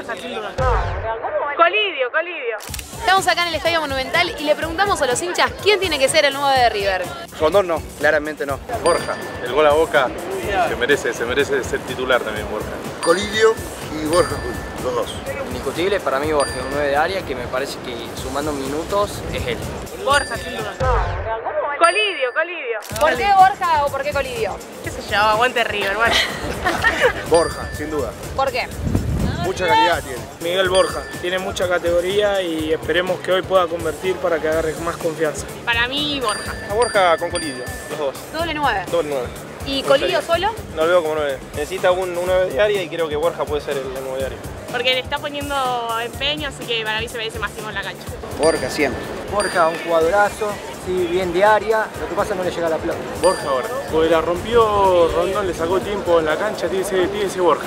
Borja, sin duda. Colidio, Colidio. Estamos acá en el Estadio Monumental y le preguntamos a los hinchas quién tiene que ser el nuevo de River. Rondón no, claramente no. Borja, el gol a boca se merece, se merece ser titular también Borja. Colidio y Borja los dos. Indiscutible para mí Borja, un 9 de área que me parece que sumando minutos es él. Borja, sin duda. Colidio, Colidio. ¿Por qué Borja o por qué Colidio? ¿Qué sé yo? Aguante River, bueno. Borja, sin duda. ¿Por qué? Mucha calidad tiene. Miguel Borja, tiene mucha categoría y esperemos que hoy pueda convertir para que agarre más confianza. Para mí, Borja. A Borja con Colidio, los dos. Doble 9. Doble 9. ¿Y Colidio solo? No lo veo como 9. Necesita un, un 9 de área y creo que Borja puede ser el 9 de área. Porque le está poniendo empeño, así que para mí se merece más tiempo en la cancha. Borja siempre. Borja, un jugadorazo, sí, bien de área, lo que pasa es que no le llega la pelota. Borja ahora. Porque la rompió Rondón, le sacó tiempo en la cancha, tiene ese, tiene ese Borja.